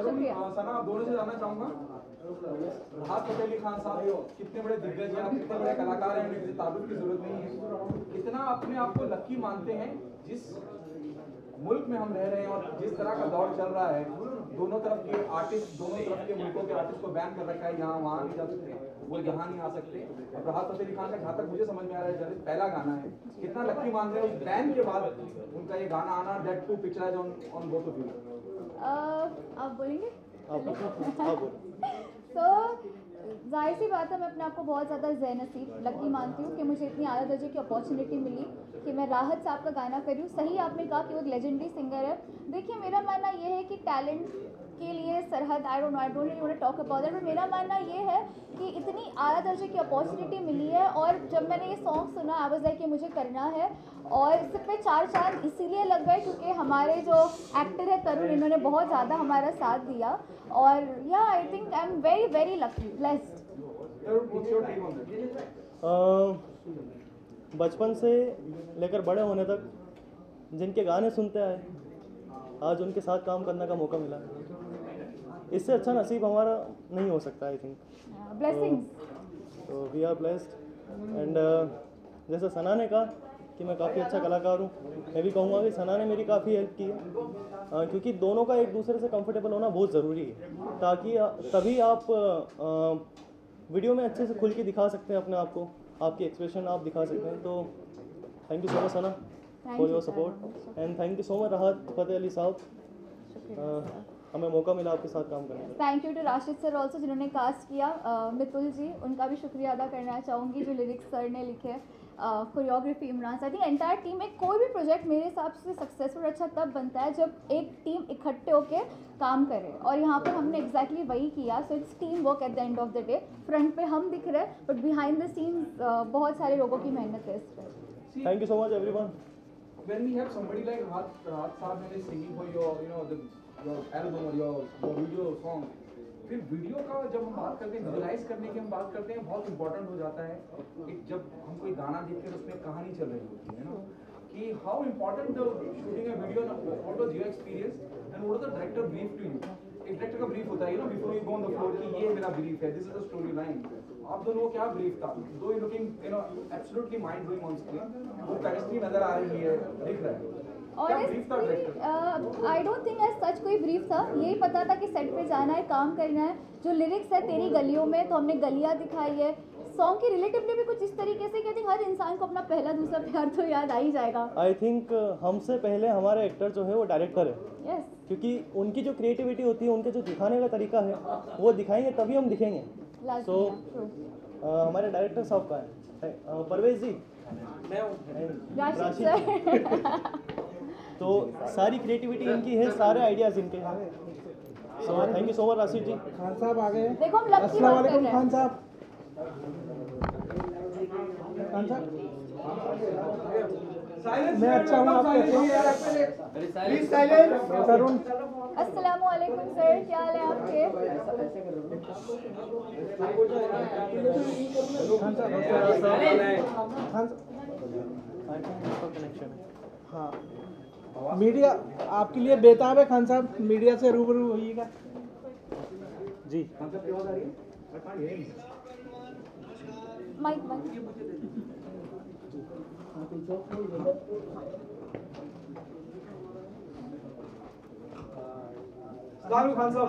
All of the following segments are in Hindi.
सना, आप दोनों से जानना चाहूँगा, राहत फतेह अली खान साहब, कितने बड़े दिग्गज हैं आप कितने बड़े कलाकार हैं किसी ताल्लुक की ज़रूरत नहीं है। कितना अपने आप को लकी मानते हैं, जिस मुल्क में हम रह रहे हैं और जिस तरह का दौर चल रहा है, दोनों तरफ़ के आर्टिस्ट दोनों तरफ़ के मुल्कों के आर्टिस्ट को बैन कर रखा है, यहाँ वहाँ नहीं जा सकते, वो यहाँ नहीं आ सकते। अब राहत फतेह अली खान का जहाँ तक मुझे समझ में आ रहा है पहला गाना है, कितना लकी मानते हैं, उस बैन के बाद उनका ये गाना आना that to picturise on both of you आप बोलेंगे? आप आप बोलो। तो ज़ाहिर सी बात है, मैं अपने आप को बहुत ज़्यादा जै नसीब लकी मानती हूँ कि मुझे इतनी आला दर्जे की अपॉर्चुनिटी मिली कि मैं राहत साहब का गाना करी। सही आपने कहा कि वो एक लेजेंडरी सिंगर है। देखिए, मेरा मानना ये है कि टैलेंट के लिए सरहद I don't I don't really talk about that but मेरा मानना ये है कि इतनी आला दर्जे की अपॉर्चुनिटी मिली है और जब मैंने ये सॉन्ग सुना आई वाज लाइक कि मुझे करना है। और इस पे चार चाँद इसीलिए लग गए क्योंकि हमारे जो एक्टर है तरुण, इन्होंने बहुत ज़्यादा हमारा साथ दिया। और या I think I am very very lucky blessed बचपन से लेकर बड़े होने तक जिनके गाने सुनते आए आज उनके साथ काम करने का मौका मिला। इससे अच्छा नसीब हमारा नहीं हो सकता आई थिंक तो वी आर ब्लेस्ड एंड जैसे सना ने कहा कि मैं काफ़ी अच्छा कलाकार हूँ मैं भी कहूँगा कि सना ने मेरी काफ़ी हेल्प की है। अ, क्योंकि दोनों का एक दूसरे से कंफर्टेबल होना बहुत ज़रूरी है ताकि तभी आप अ, वीडियो में अच्छे से खुल के दिखा सकते हैं अपने आप को। आपके एक्सप्रेशन आप दिखा सकते हैं। तो thank you so much Sana for your support and thank you so much Rahat Fateh Ali साहब हमें मौका मिला आपके साथ काम करने का। Thank you to Rashid sir also जिन्होंने कास्ट किया। मितुल जी उनका भी शुक्रिया अदा करना चाहूँगी जो लिरिक्स सर ने लिखे। Choreography Imran sir I entire team एक कोई भी प्रोजेक्ट मेरे हिसाब से सक्सेसफुल अच्छा तब बनता है जब एक टीम इकट्ठे होके काम करे। और यहाँ पर हमने एग्जैक्टली exactly वही किया। So it's team work at the end of the day front पे हम दिख रहे हैं बट बिहाइंड द सीन्स बहुत सारे लोगों की मेहनत है इस पर। Thank you so much everyone when we have somebody like Rahat, Rahat Saab and is singing for your, you know, the, or your, your video song, फिर वीडियो का जब हम बात करते हैं विजुलाइज करने की हम बात करते हैं बहुत इंपॉर्टेंट हो जाता है कि जब हम कोई गाना देख कर उसमें कहानी चल रही होती है ना? कि how important shooting a video what was your experience and what the director brief to you एक डायरेक्टर का ब्रीफ होता है ना before you go on the floor कि ये मेरा ब्रीफ है this is the story line आप दोनों क्या ब्रीफ था? दो you looking you know absolutely mind blowing on screen वो केमिस्ट्री नज़र आ रही है दिख रहा है। Director I don't think as such कोई ब्रीफ था। यही पता था कि सेट पे जाना है काम करना है। जो लिरिक्स है तेरी गलियों में तो हमने गलियाँ दिखाई है। सॉन्ग की रिलेटिवली भी कुछ इस तरीके से कि हर इंसान को अपना पहला दूसरा प्यार तो याद आ ही जाएगा। आई थिंक हमसे पहले हमारे एक्टर जो है वो डायरेक्टर है। यस क्योंकि उनकी जो क्रिएटिविटी होती है उनके जो दिखाने का तरीका है वो दिखाएँगे तभी हम दिखेंगे। सो हमारे डायरेक्टर साहब का है। अ, Parvez ji. And Rashid Rashid sir ji. तो सारी क्रिएटिविटी इनकी है सारे आइडियाज़ इनके हैं। So thank you so much Rashid ji Khan साहब आ गए। देखो हम लक अस्सलाम वालेकुम खान साहब। खान साहब मैं अच्छा हूँ आप कैसे हैं तरुण। अस्सलाम वालेकुम सर क्या हाल है आपके? खान साहब खान कनेक्शन हाँ। मीडिया आपके लिए बेताब है खान साहब मीडिया से रूबरू होइएगा। जी। खान साहब।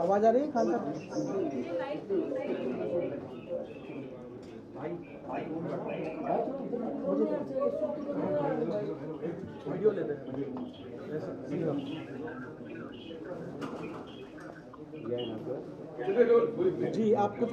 आवाज़ आ रही है खान साहब? वीडियो लेते हैं। जी आप कुछ